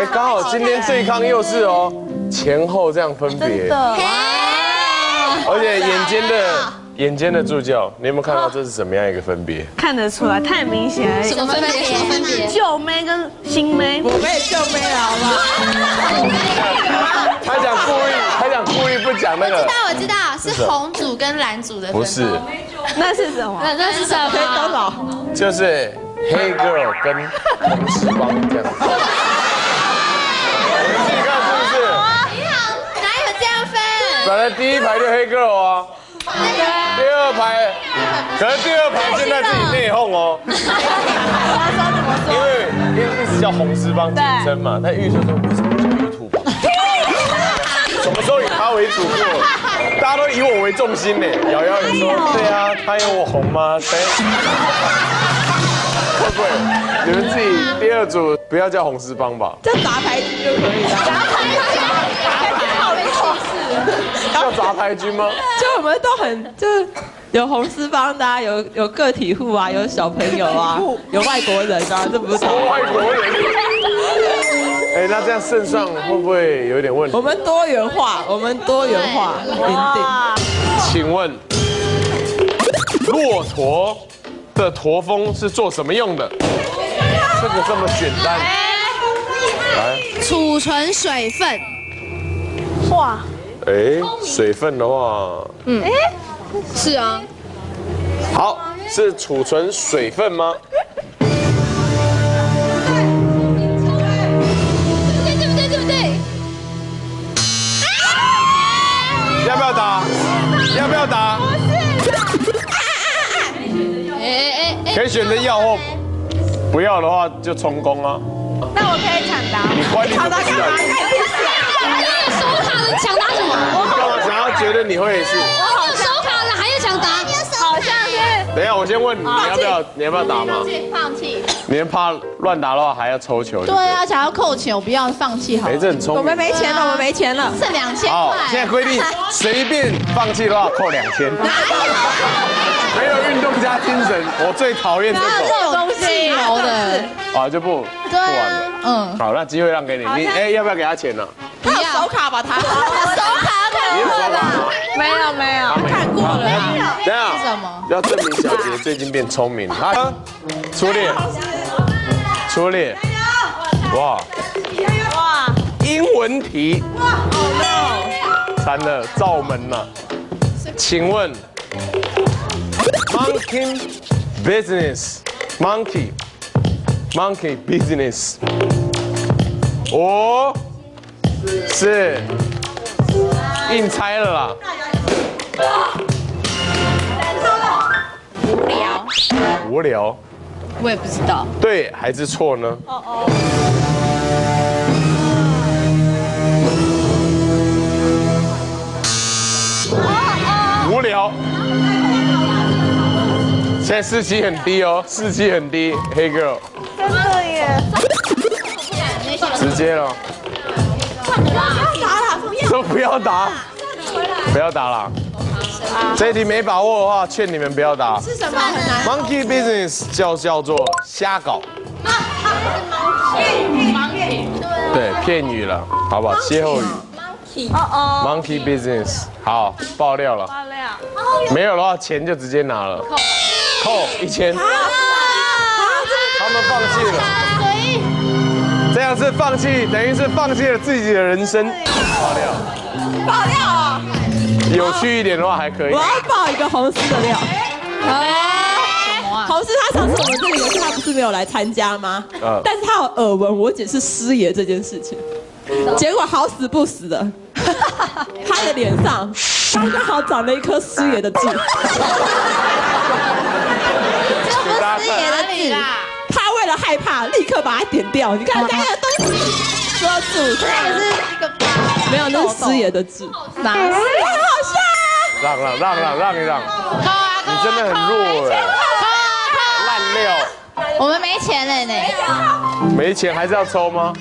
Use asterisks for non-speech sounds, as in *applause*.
哎，刚好今天对抗又是哦，前后这样分别，而且眼尖的眼尖的助教，你有没有看到这是什么样一个分别？看得出来，太明显了。什么分别？什么分别？旧妹跟新妹，我们也就没了，好不好？他想故意，他想故意不讲那个，我知道我知道是红组跟蓝组的。不是，那是什么？那那是什么？黑灯笼，就是黑 girl 跟红时光这样子。你们自己看是不是？你好，哪有这样分？本来第一排就黑 girl 啊，第二排，可是第二排现在自己内讧哦。因为因为一直叫红丝帮竞争嘛，但玉说说为什么不叫玉兔帮？什么时候以他为主过？大家都以我为重心呢。瑶瑶也说，对啊，他有我红吗？谁？会不会？你们自己第二组不要叫红丝帮吧？叫杂牌子就可以了。杂 *laughs* 牌势。叫杂牌军吗？就我们都很就是有红丝方的啊，有有个体户啊，有小朋友啊，有外国人啊，这不是外国人。哎，那这样肾上会不会有一点问题我？们多元化，我们多元化，赢定。请问，骆驼的驼峰是做什么用的？这个这么简单，来，储存水分。哇，哎，水分的话，嗯是啊。好，是储存水分吗？对对不对？对不对？要不要打？要不要打？哎哎哎！可以选择要或不要的话就充公啊。那我可以抢答。你关你怎么知道？你有手卡的抢答什么？你干嘛想要觉得你会是？我有手卡了还要抢答？好像是等一下，我先问你，你要不要？你要不要打吗？放弃。你怕乱打的话还要抽球？对啊，想要扣钱，我不要放弃好哎，了。这很聪明。我们没钱了，我们没钱了。剩两千好，现在。规定 *laughs* 随便放弃的话扣两千。没有运动家精神，我最讨厌这种这种东西油的，啊就不不玩了啊。，嗯，好，那机会让给你，你哎要不要给他钱呢？他有手卡吧？他。手卡你有手卡吗？没有没有。看过了。等一下什么？要证明小杰最近变聪明了。啊，初恋，初恋，哇哇，英文题，哇惨了，造门了。请问，monkey business，monkey monkey business，哦，是硬猜了啦。无聊，无聊，我也不知道。对还是错呢？哦哦无聊。现在士气很低哦，士气很低，黑 girl，真的耶！直接了。*laughs* 都不要打，不要打了。这一题没把握的话，劝你们不要打。是什么很难？Monkey business 叫叫做瞎搞。对，片语了，好不好？歇后语。哦哦，Monkey business，好，爆料了。爆料。没有的话，钱就直接拿了。扣一千。他们放弃了。这样是放弃，等于是放弃了自己的人生。爆料，爆料啊！有趣一点的话还可以我。要爆一个红丝的料。什么啊？红丝他上次我们这个游戏他不是没有来参加吗？嗯但是他有耳闻我姐是师爷这件事情，结果好死不死的，*laughs* 他的脸上刚刚好长了一颗师爷的痣。这不是师爷。的字他为了害怕，立刻把它点掉。你看那个东西遮住，那个是一个没有，那是师爷的字，哪？很好笑让让让让让一让，你真的很弱哎，烂料，我们没钱了呢。没钱还是要抽吗？